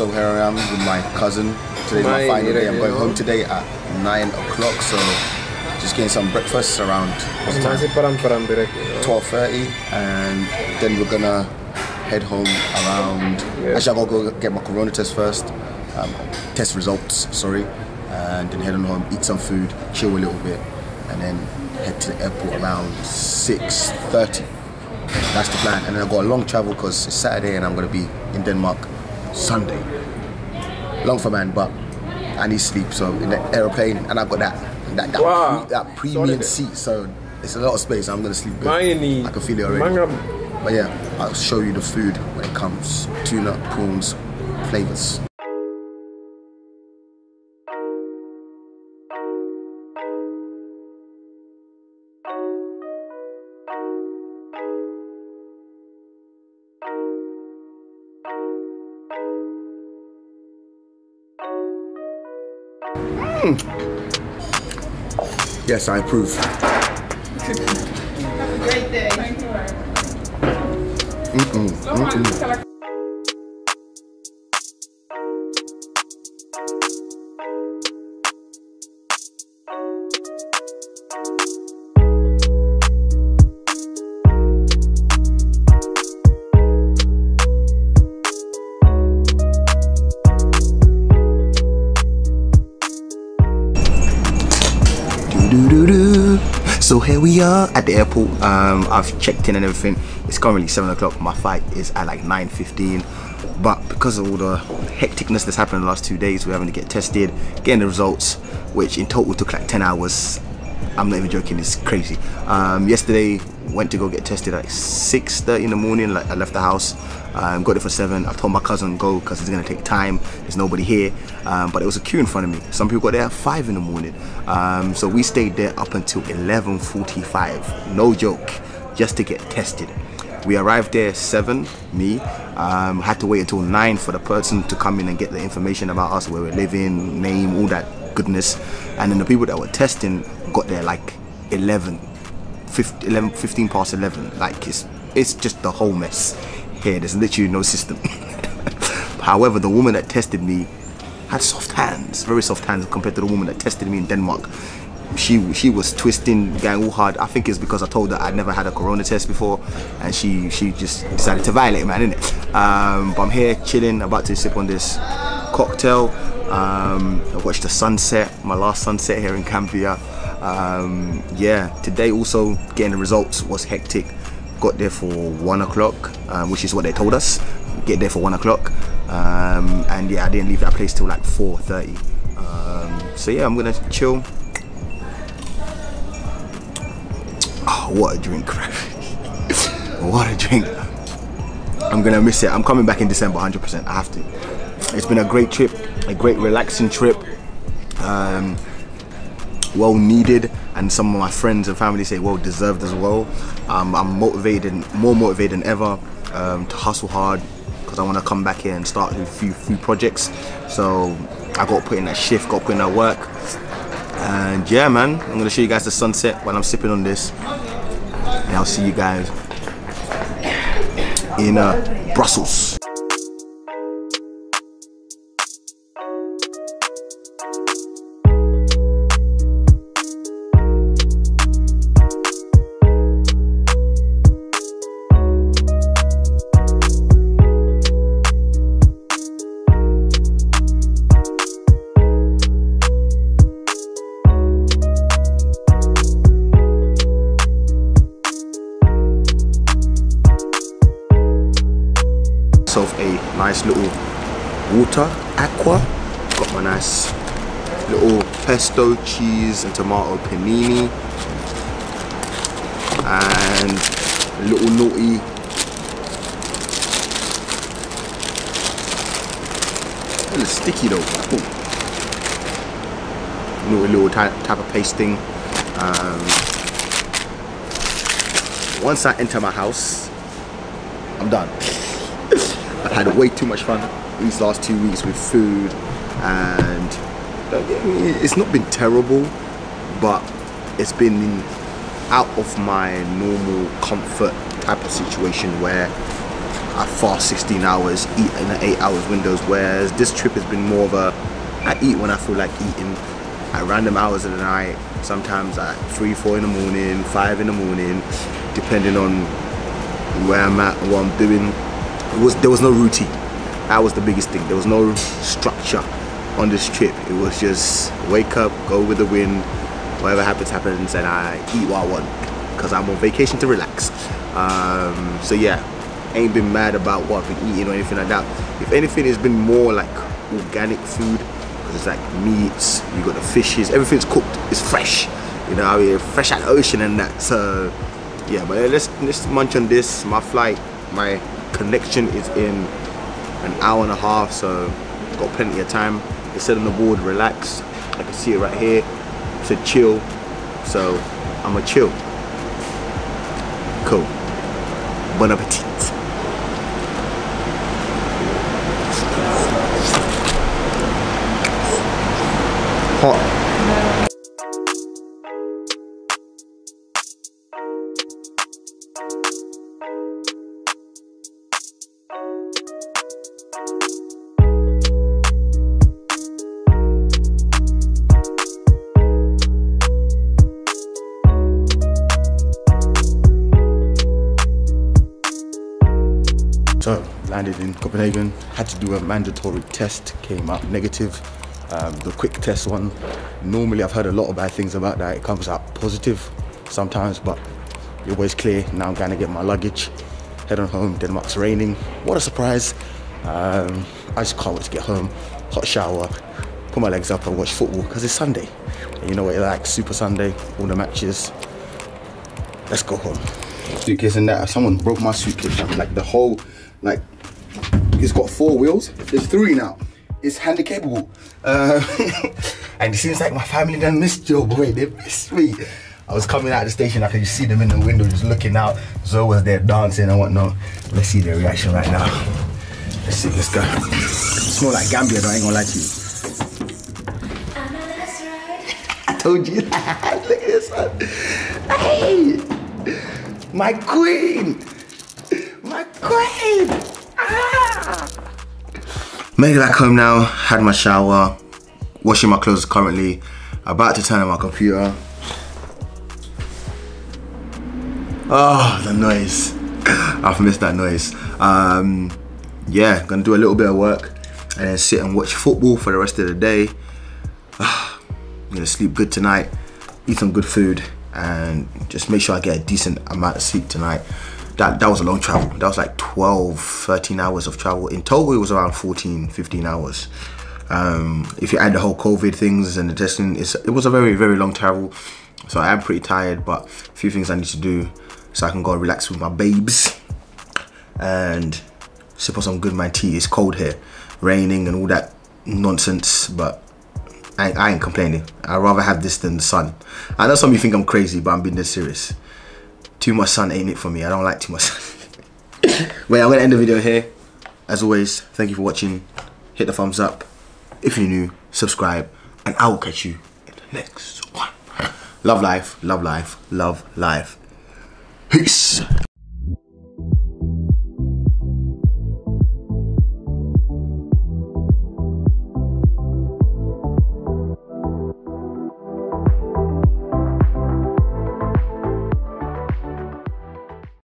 So here I am with my cousin. Today's my Mate, final day. I'm going home today at 9 o'clock. So just getting some breakfast around time? Masih param-param direct. you know. 12.30 and then we're gonna head home around Yeah. actually I gotta go get my corona test first um, test results sorry and then head on home eat some food chill a little bit and then head to the airport around 6.30 that's the plan and then I've got a long travel because it's Saturday and I'm gonna be in Denmark Sunday long for man but I need sleep so in the aeroplane and I've got that that, that, Wow. pre- that premium Solid. seat so it's a lot of space I'm gonna sleep good Maini. I can feel it already. Mangam. But yeah, I'll show you the food when it comes. Tuna, prawns, flavors. Mm. Yes, I approve. Have a great day. So here we are at the airport. Um, I've checked in and everything. It's currently seven o'clock. My flight is at like nine fifteen. But because of all the hecticness that's happened in the last two days, we're having to get tested, getting the results, which in total took like ten hours. I'm not even joking. It's crazy. Um, yesterday went to go get tested at 6:30 in the morning. Like I left the house, um, got it for seven. I told my cousin go because it's gonna take time. There's nobody here, um, but there was a queue in front of me. Some people got there at five in the morning, um, so we stayed there up until 11:45. No joke, just to get tested. We arrived there seven. Me um, had to wait until nine for the person to come in and get the information about us, where we're living, name, all that goodness. And then the people that were testing got there like 11 15, 11, 15 past 11 like it's it's just the whole mess here. There's literally no system. However the woman that tested me had soft hands very soft hands compared to the woman that tested me in denmark. She she was twisting going all hard. I think it's because i told her i'd never had a corona test before and she she just decided to violate man innit? um but i'm here chilling about to sip on this cocktail um i watched the sunset my last sunset here in Gambia um, yeah today also getting the results was hectic. Got there for one o'clock um, which is what they told us. Get there for one o'clock. Um, and yeah I didn't leave that place till like 4.30 um, so yeah I'm gonna chill. Oh what a drink what a drink. I'm gonna miss it. I'm coming back in December 100% I have to it's been a great trip a great relaxing trip um, well needed and some of my friends and family say well deserved as well. Um, I'm motivated more motivated than ever um, to hustle hard because I want to come back here and start a few few projects. So I got put in that shift got to put in that work. And yeah man I'm gonna show you guys the sunset while I'm sipping on this. And I'll see you guys in uh, Brussels nice little water aqua. Got my nice little pesto cheese and tomato panini. And a little naughty a little sticky though. Ooh. naughty little type, type of pasting. Um, once I enter my house I'm done I've had way too much fun these last two weeks with food and it's not been terrible but it's been out of my normal comfort type of situation where I fast 16 hours, eat in an 8 hours windows, whereas this trip has been more of a, I eat when I feel like eating at random hours of the night, sometimes at 3, 4 in the morning, 5 in the morning, depending on where I'm at, what I'm doing. It was, there was no routine. That was the biggest thing. There was no structure on this trip. It was just wake up, go with the wind, whatever happens, happens, and I eat what I want because I'm on vacation to relax. Um, so yeah, ain't been mad about what I've been eating or anything like that. If anything, it's been more like organic food because it's like meats, you got the fishes, everything's cooked, it's fresh. You know, I mean, fresh out the ocean and that. So yeah, but let's let's munch on this. My flight, my connection is in an hour and a half, so got plenty of time. to sit on the board, relax. I can see it right here. To chill. So I'm a chill. Cool. Bon appetit. Hot. So landed in Copenhagen, had to do a mandatory test, came out negative. Um, the quick test one, normally I've heard a lot of bad things about that. It comes out positive sometimes, but it was clear. Now I'm gonna get my luggage, head on home. Denmark's raining. What a surprise. Um, I just can't wait to get home. Hot shower, put my legs up and watch football because it's Sunday. And you know what it's like, Super Sunday, all the matches. Let's go home. Suitcase and that, someone broke my suitcase. Like the whole like it's got four wheels. There's three now. It's handicapable uh, and it seems like my family done missed Joe boy. They missed me. I was coming out of the station. I could just see them in the window just looking out. Zoe was there dancing and whatnot. Let's see their reaction right now. Let's see let's go It's more like Gambia though I ain't gonna lie to you. I told you that. Look at this one. Hey! My queen queen! Ah! Made it back home now, had my shower, washing my clothes currently, about to turn on my computer. Oh, the noise. I've missed that noise. Um, yeah, gonna do a little bit of work and then sit and watch football for the rest of the day. I'm gonna sleep good tonight, eat some good food, and just make sure I get a decent amount of sleep tonight that, that was a long travel. That was like 12, 13 hours of travel. In total, it was around 14, 15 hours. Um, if you add the whole COVID things and the testing, it was a very, very long travel. So I am pretty tired, but a few things I need to do so I can go relax with my babes and sip on some good man tea. It's cold here, raining and all that nonsense, but I, I ain't complaining. I'd rather have this than the sun. I know some of you think I'm crazy, but I'm being this serious too much sun ain't it for me. I don't like too much sun. Wait, I'm gonna end the video here. As always, thank you for watching. Hit the thumbs up. If you're new, subscribe. And I will catch you in the next one. Love life, love life, love life. Peace.